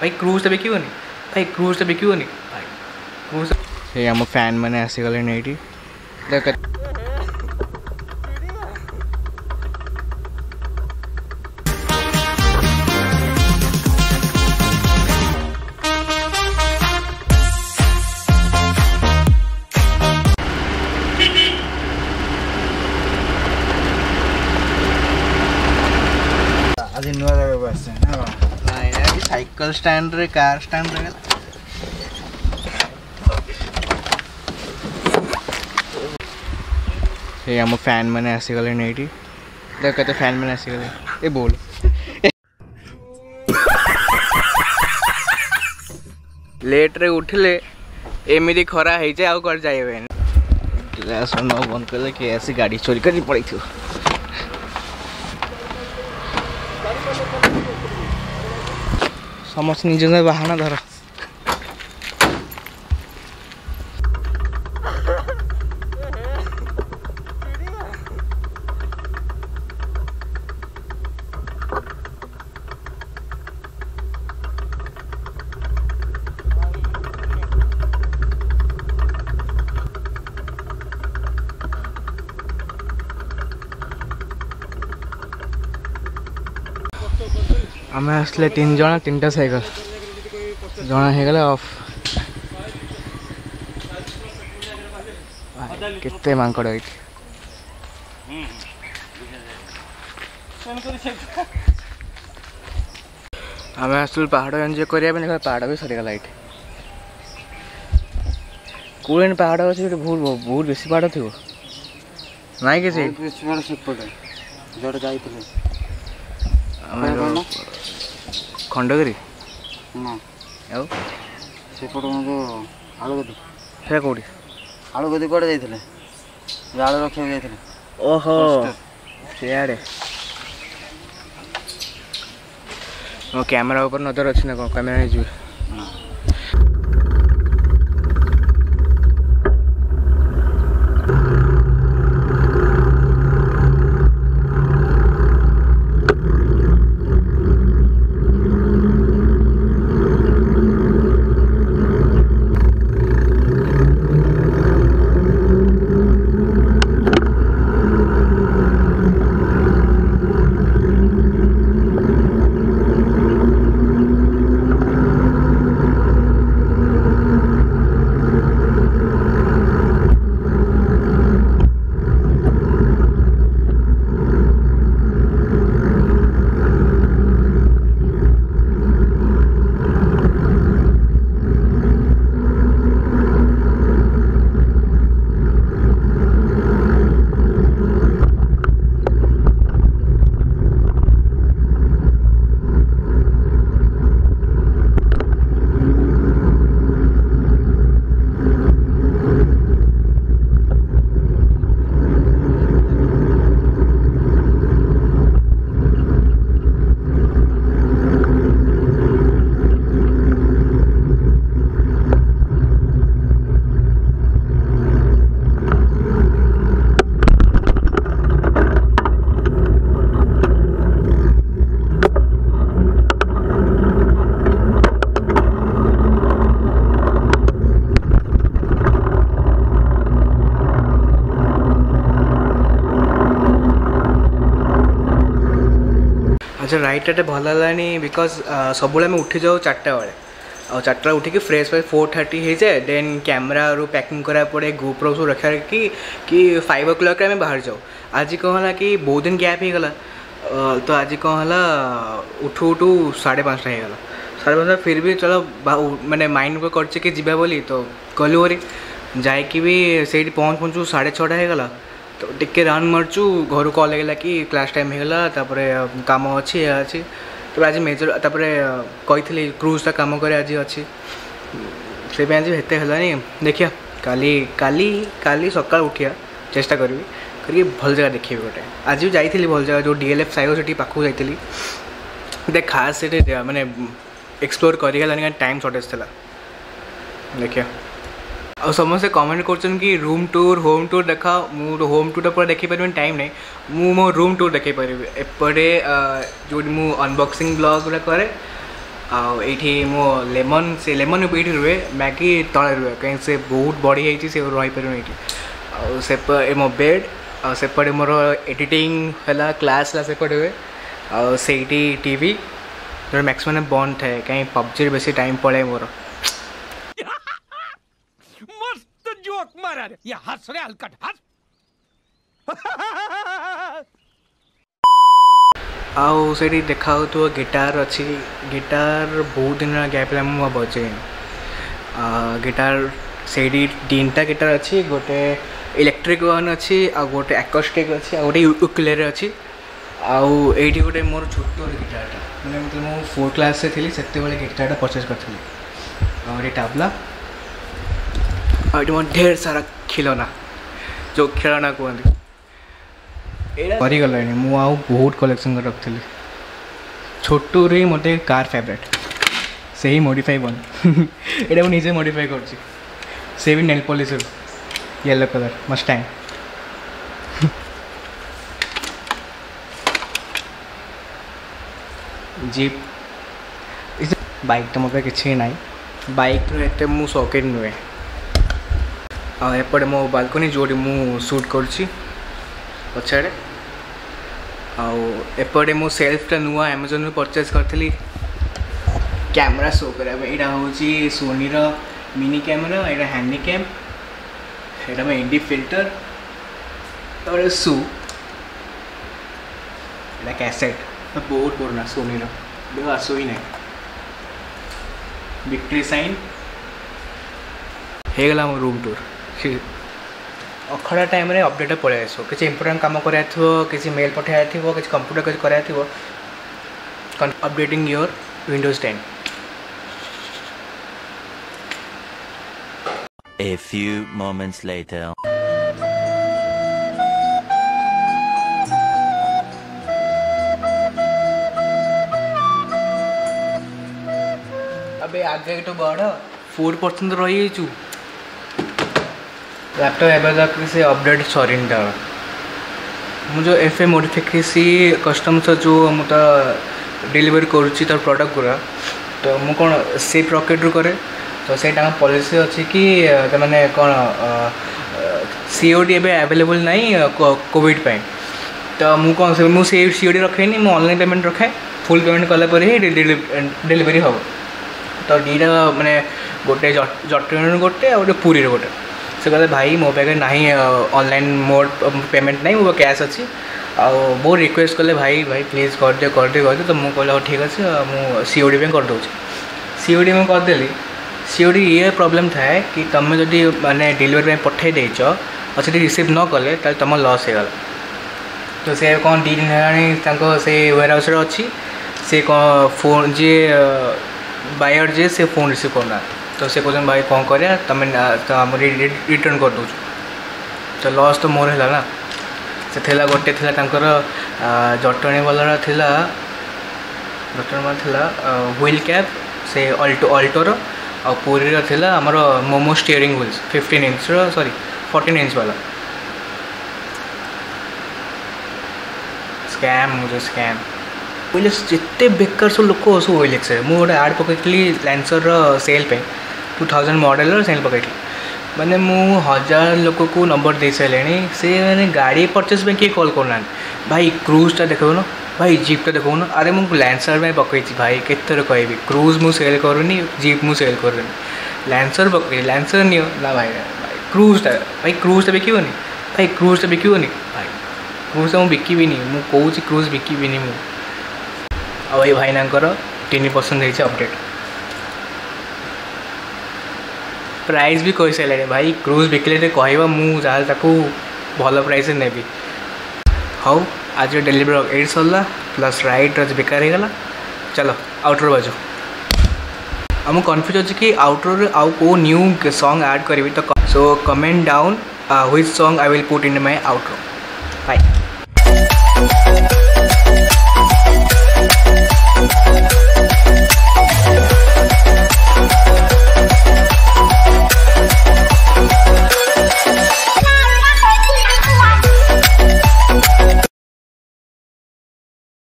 भाई क्रूज पे क्यों नहीं भाई क्रूज पे क्यों नहीं भाई क्रूज ये हम फैन मैंने ऐसे कलर नहीं थी ಸೈಕಲ್ ಸ್ಟ್ಯಾಂಡ್ ರೀ ಕಾರ್ ಸ್ಟ್ಯಾಂಡ್ ರೀ ये हम फैन मैंने ऐसे गले नहीं थी कहते फैन मैंने ऐसे गले ये बोल लेट्रे उठले एमती खरा हो जाए आउ कर जाए ग्लास बंद कले कि ऐसी गाड़ी चोरी करनी पड़ी थी ସମସ୍ତେ ନିଜ ନିଜ ବାହାନା ଧର आम आसज तीन टा सैकल जहाँ हो गए अफ के माकड़ी आम आसलू पहाड़ एंजय करने पहाड़ भी सरगला ये कूल पहाड़ अच्छे बहुत बहुत बेस पहाड़ थी ना कि जो ଖଣ୍ଡଗିରି ଆଉ ସେପଟ ଆଳୁଗଦି ହେ କେଉଁଠି ଆଳୁଗଦି କୁଆଡ଼େ ଯାଇଥିଲେ ଆଳୁ ରଖିବାକୁ ଯାଇଥିଲେ ଓହୋ ସିଆଡ଼େ ମୋ କ୍ୟାମେରା ଉପରେ ନଜର ଅଛି ନା କ'ଣ କ୍ୟାମେରା ନେଇଯିବେ अच्छा रईटाटे भल है बिकज सब उठी जाऊ चारटा बेले और चार उठिक फ्रेश फ्रेस फोर थर्टी हो जाए देन कैमरा रू पैकिंग करा पड़े ग्रुप सब रखा रखी कि फाइव ओ क्लक बाहर जाऊ आज कौन है कि बहुत दिन गैप ही गला तो आज कौन है उठु उठू साढ़े पाँचटा हो गला साढ़े पाँच फिर भी चलो मैंने माइंड को करें बोली तो गलु वरी जाकि पहुँच पहुँचू साढ़े छटा तो टिके रान मारचु घर कॉल होगा कि क्लास टाइम होगा कम अच्छी अच्छी तो आज मेजर तापर कही क्रूज का कम कर आज अच्छी आज हेते हलानी देखिया काली काली काली सका उठिया चेस्टा करी कर भल जगह देखे गोटे आज भी जाइली भल जगह जो डीएलएफ साइ से पाखक जा खास मैंने एक्सप्लोर कर टाइम सर्टेज थी देखिया ଆଉ ସମସ୍ତେ କମେଣ୍ଟ କରୁଛନ୍ତି କି ରୁମ୍ ଟୁର୍ ହୋମ୍ ଟୁର୍ ଦେଖ ମୁଁ ହୋମ୍ ଟୁର୍ଟା ପୁରା ଦେଖିପାରିବିନି ଟାଇମ୍ ନାହିଁ ମୁଁ ମୋ ରୁମ୍ ଟୁର୍ ଦେଖାଇପାରିବି ଏପଟେ ଯେଉଁଠି ମୁଁ ଅନବକ୍ସିଂ ବ୍ଲଗ୍ ଗୁଡ଼ା କରେ ଆଉ ଏଇଠି ମୋ ଲେମନ୍ ସେ ଲେମନ୍ ଏଇଠି ରୁହେ ମ୍ୟାଗି ତଳେ ରୁହେ କାହିଁକି ସେ ବହୁତ ବଢ଼ିଯାଇଛି ସେ ରହିପାରିବନି ଏଇଠି ଆଉ ସେପ ଏ ମୋ ବେଡ଼୍ ଆଉ ସେପଟେ ମୋର ଏଡ଼ିଟିଂ ହେଲା କ୍ଲାସ୍ ହେଲା ସେପଟେ ହୁଏ ଆଉ ସେଇଠି ଟି ଭି ଯେଉଁଟା ମ୍ୟାକ୍ସିମମ୍ ବନ୍ଦ ଥାଏ କାହିଁକି ପବ୍ଜିରେ ବେଶୀ ଟାଇମ୍ ପଳାଏ ମୋର मारा रे ये हंस रे हलकट हंस ଆଉ ସେଠି ଦେଖାହେଉଥିବ ଗିଟାର ଅଛି ଗିଟାର ବହୁତ ଦିନର ଗ୍ୟାପ୍ ହେଲା ମୁଁ ବଜେଇନି ଗିଟାର ସେଇଠି ତିନିଟା ଗିଟାର ଅଛି ଗୋଟେ ଇଲେକ୍ଟ୍ରିକ୍ ୱାନ୍ ଅଛି ଆଉ ଗୋଟେ ଆକୋଷ୍ଟିକ୍ ଅଛି ଆଉ ଗୋଟେ ୟୁକ୍ଲେରେ ଅଛି ଆଉ ଏଇଠି ଗୋଟେ ମୋର ଛୋଟ ଗିଟାରଟା ମାନେ ମୁଁ ଫୋର୍ କ୍ଲାସ୍ରେ ଥିଲି ସେତେବେଳେ ଗିଟାରଟା ପରଚେଜ୍ କରିଥିଲି ଆଉ ଏଠି ଟାବ୍ଲା अहिटो ढेर सारा खिलौना जो खेलौना कुहନ୍ତି କରିଗଲାଣି ମୁଁ ଆଉ ବହୁତ କଲେକ୍ସନ୍ କରି ରଖିଥିଲି ଛୋଟରେ ମୋତେ କାର୍ ଫେଭରେଟ୍ ସେହି ମୋଡ଼ିଫାଇ ବନ୍ ଏଇଟା ମୁଁ ନିଜେ ମୋଡ଼ିଫାଇ କରୁଛି ସେ ବି ନେଲ୍ ପଲିସରୁ ୟେଲୋ କଲର୍ ମଷ୍ଟ ଟାଇମ୍ ଜିପ୍ ବାଇକ୍ ତ ମୋ ପାଇଁ କିଛି ନାହିଁ ବାଇକ୍ ଏତେ ମୁଁ ସକେଟ୍ ନୁହେଁ आपटे मो बाकोनी जो सुट कर पचाड़े आपटे मो सेल्फा नुआ आमाजन रू परचेज करी कैमेरा शो करा हूँ सोनीर मिनि कैमेरा ये हैंडी कैम एटा एंडी फिल्टर सु कैसेट बहुत पुराना सोनीर देख ही ना विक्ट्री सैन हो रूम टूर ଅଖଡ଼ା ଟାଇମ୍ରେ ଅପଡ଼େଟ୍ ପଳେଇ ଆସିବ କିଛି ଇମ୍ପୋର୍ଟାଣ୍ଟ କାମ କରିବାର ଥିବ କିଛି ମେଲ୍ ପଠାଇବାର ଥିବ କିଛି କମ୍ପ୍ୟୁଟର କିଛି କରିବାର ଥିବ updating your Windows ten A few moments later. अबे आगे तो बढ़ फोर परसेंट रही चुप लैपटॉप एबादा से अपडेट सरीटा मुझे एफ ए मोडिफिकेसी कस्टमर जो मुझे डिलीवर करुच्ची तर प्रडक्ट गुरा तो मु कौन से पकेट्रु कै तो से पलिसी अच्छी कि मैंने कौन सीओडी एवं आवेलेबल ना कोविड पर तो मु कौन से मु सीओडी रखे मुझे ऑनलाइन पेमेंट रखे फुल पेमेंट कलापर ही डेलीवरी हम तो दुईटा मैंने गोटे जटनी गोटे आ गए पूरी गोटे से कहते भाई मो पाखे ना ऑनलाइन मोड पेमेंट नहीं मो कैश अच्छी आउ बहुत रिक्वेस्ट कले भाई भाई प्लीज कर दि कर दिए कर दि तो मुझे कहल ठीक अच्छे मुझे सीओडी करदे सीओडी मुझे करदे सीओडी ये प्रॉब्लम थाए कि तुम्हें जब मैंने डिलीवरी पठाई दे सी रिसीव नक तुम लस हो गल तो सी कौन दी दिन है से वेयर हाउस अच्छी से कौन फोन जी बायर जी से फोन रिसीव करना તો ସେ କହୁଛନ୍ତି ଭାଇ କ'ଣ କରିବା ତୁମେ ରିଟର୍ଣ୍ଣ କରିଦେଉଛୁ ତ ଲସ୍ ତ ମୋର ହେଲା ନା ସେ ଥିଲା ଗୋଟେ ଥିଲା ତାଙ୍କର ଜଟଣୀ ବଲାର ଥିଲା ଜଟଣୀ ବଲାର ଥିଲା ହ୍ୱିଲ୍ କ୍ୟାବ୍ ସେ ଅଲ୍ଟୋ ଅଲ୍ଟୋର ଆଉ ପୁରୀର ଥିଲା ଆମର ମୋମୋ ଷ୍ଟିୟରିଂ ହ୍ୱିଲ୍ସ ଫିଫ୍ଟିନ୍ ଇଞ୍ଚର ସରି ଫର୍ଟିନ୍ ଇଞ୍ଚ ବାଲା ସ୍କାମ୍ ମୁଝେ ସ୍କାମ୍ ଓଇଲେକ୍ସ ଯେତେ ବେକାର ସବୁ ଲୋକ ସବୁ ଓଇଲେକ୍ସରେ ମୁଁ ଗୋଟେ ଆଡ଼୍ ପକାଇଥିଲି ଲାନ୍ସର୍ର ସେଲ୍ ପାଇଁ ଟୁ ଥାଉଜେଣ୍ଡ ମଡ଼େଲ୍ର ସେଲ୍ ପକାଇଥିଲି ମାନେ ମୁଁ ହଜାର ଲୋକକୁ ନମ୍ବର ଦେଇସାରିଲିଣି ସେ ମାନେ ଗାଡ଼ି ପରଚେସ୍ ପାଇଁ କିଏ କଲ୍ କରୁନାହାନ୍ତି ଭାଇ କ୍ରୁଜ୍ଟା ଦେଖାଉନ ଭାଇ ଜିପ୍ଟା ଦେଖାଉନ ଆରେ ମୁଁ ଲ୍ୟାନ୍ସର୍ ପାଇଁ ପକାଇଛି ଭାଇ କେତେଥର କହିବି କ୍ରୁଜ୍ ମୁଁ ସେଲ୍ କରୁନି ଜିପ୍ ମୁଁ ସେଲ୍ କରୁନି ଲ୍ୟାନ୍ସର୍ ପକାଇଛି ଲ୍ୟାନ୍ସର୍ ନିଅ ନା ଭାଇ ଭାଇ କ୍ରୁଜ୍ଟା ଭାଇ କ୍ରୁଜ୍ଟା ବିକିବନି ଭାଇ କ୍ରୁଜ୍ଟା ବିକିବନି ଭାଇ କ୍ରୁଜ୍ଟା ମୁଁ ବିକିବିନି ମୁଁ କହୁଛି କ୍ରୁଜ୍ ବିକିବିନି ମୁଁ ଆଉ ଏଇ ଭାଇନାଙ୍କର ତିନି ପରସେଣ୍ଟ ହେଇଛି ଅପଡ଼େଟ୍ प्राइस भी कही सारे भाई क्रूज बिकले कह मुझे भल प्राइस नेबी हाउ आज डेलीवरी ये सरला प्लस रईड बेकार होगा चलो आउटर बाजू आ मुझे कनफ्यूज अच्छे कि आउटडोर आउ को न्यू सॉन्ग ऐड करी तो सो comment down which song I will put in my outdoor by